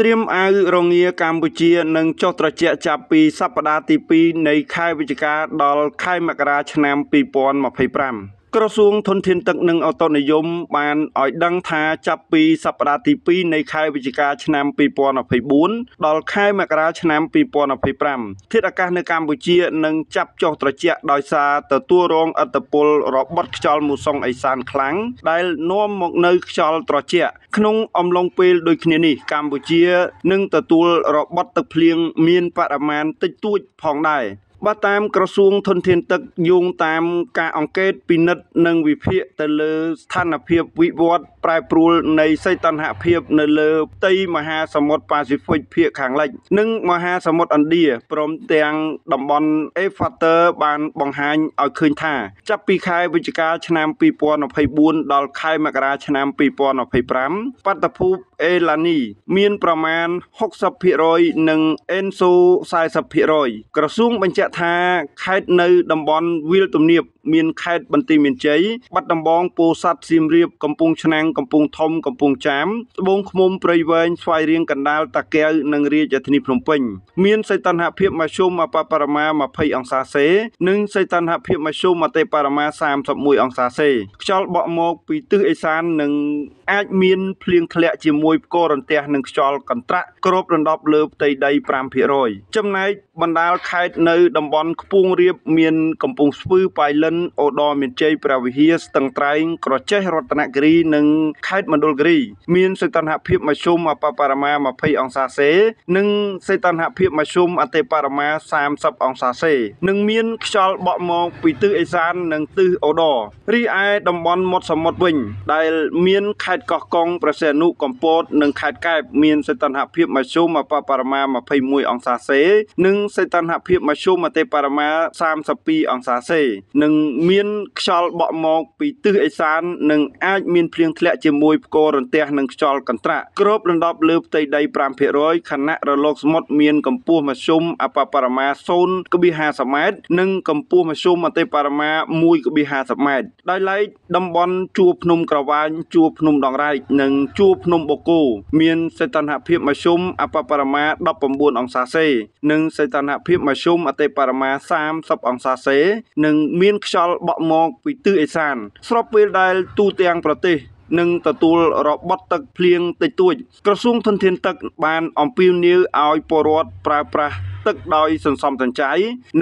ត្រៀមអាវរងាកម្ពុជានឹងចុះត្រជាក់ចាប់ពីសប្តាហ៍ទី2នៃខែវិច្ឆិកាដល់ខែមករាឆ្នាំ2025 ក្រសួងធនធានទឹកនិងអូតូនិយមបានឲ្យដឹងថាចាប់ពីសប្តាហ៍ទី2នៃខែវិច្ឆិកាឆ្នាំ2024ដល់ខែមករាឆ្នាំ2025ធាតុអាកាសនៅកម្ពុជានឹងចាប់ចុះត្រជាក់ដោយសារទទួលរងឥទ្ធិពលរបស់ខ្យល់មូសុងអេសានខ្លាំងដែលនាំមកនៅខ្យល់ត្រជាក់ក្នុងអំឡុងពេលដូចគ្នានេះកម្ពុជានឹងទទួលរបស់ទឹកភ្លៀងមានបរិមាណតិចតួចផងដែរ បើតាមក្រសួងធនធានទឹកយោងតាមការអង្កេតពិនិត្យនិងវិភាគទៅលើស្ថានភាពវិវត្តប្រែប្រួលនៃសីតុណ្ហភាពនៅលើផ្ទៃមហាសមុទ្រប៉ាស៊ីហ្វិកភាគខាងលិច និងមហាសមុទ្រឥណ្ឌាព្រមទាំងតំបន់អេហ្វាទ័របានបង្ហាញឲ្យឃើញថា ចាប់ពីខែវិច្ឆិកាឆ្នាំ2024ដល់ខែមករាឆ្នាំ2025បាតុភូតអេឡានីមានប្រមាណ60%និងអេនសូ40%ក្រសួងបញ្ជាក់ថាខេត្តនៅតំបន់វាលទំនាបមានខេត្តបន្ទាយមានជ័យបាត់ដំបងពោធិ៍សាត់សៀមរាបកំពង់ឆ្នាំងកំពង់ធំកំពង់ចាមត្បូងឃ្មុំព្រៃវែងស្វាយរៀងកណ្ដាលតាកែវនិងរាជធានីភ្នំពេញមានសីតុណ្ហភាពមធ្យមអបបរមា20អង្សាសេនិងសីតុណ្ហភាពមធ្យមអតិបរមា31អង្សាសេខ្យល់បក់មកពីទិសឦសាននិងអាចមានភ្លៀងធ្លាក់ជាមួយផ្គររន្ទះនិងខ្យល់កន្ត្រាក់គ្របដណ្ដប់លើផ្ទៃដី5%ចំណែកបណ្ដាលខេត្តនៅតំបន់ខ្ពង់រាបមានកំពង់ស្ពឺប៉ៃលិនអូដរមានជ័យព្រះវិហារស្ទឹងត្រែងក្រចេះរតនគិរីនិងខេត្តមណ្ឌលគិរីមានសីតុណ្ហភាពមធ្យមអបបរមា20អង្សាសេនិងសីតុណ្ហភាពមធ្យមអតិបរមា30អង្សាសេនិងមានខ្យល់បក់មកពីទិសឦសាននិងទិសអូដររីឯតំបន់មាត់សមុទ្រវិញ ដែលមានខេត្តកោះកុងប្រសេនុកំពត និងខេត្តកែបមានសីតុណ្ហភាពមធ្យមអបបរមា21អង្សាសេ និងសីតុណ្ហភាពមធ្យមអតិបរមា32អង្សាសេនិងមានខ្យល់បក់មកពីទិសឦសាននិងអាចមានភ្លៀងធ្លាក់ជាមួយផ្គររន្ទះនិងខ្យល់កន្ត្រាក់គ្របដណ្ដប់លើផ្ទៃដី5%ខណៈរលកសមុទ្រមានកម្ពស់មធ្យមអបបរមា0.50ម៉ែត្រនិងកម្ពស់មធ្យមអតិបរមា1.50ម៉ែត្រដោយឡែកតំបន់ជួរភ្នំក្រវាញជួរភ្នំដងរែកនិងជួរភ្នំបូកូមានសីតុណ្ហភាពមធ្យមអបបរមា19អង្សាសេ និងសីតុណ្ហភាពមធ្យមអតិបរមា30អង្សាសេ និងមានខ្យល់បក់មកពីទិសឦសាន ស្របពេលដែលទូទាំងប្រទេសនឹងទទួលរបត់ទឹកភ្លៀងតិចតួច ក្រសួងធនធានទឹកបានអំពាវនាវឲ្យពលរដ្ឋប្រើប្រាស់ទឹកដោយសន្សំសំចៃ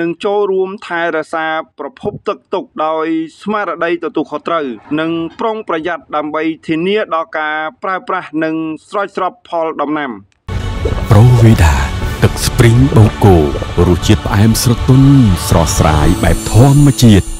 និងចូលរួមថែរក្សាប្រភពទឹកទុកដោយស្មារតីទទួលខុសត្រូវនិងប្រុងប្រយ័ត្នដើម្បីធានាដល់ការប្រើប្រាស់និងស្រោចស្រពផលដំណាំប្រូវីដាទឹកស្ព្រីងបូកូរសជាតិផ្អែមស្រទន់ស្រស់ស្រាយបែបធម្មជាតិ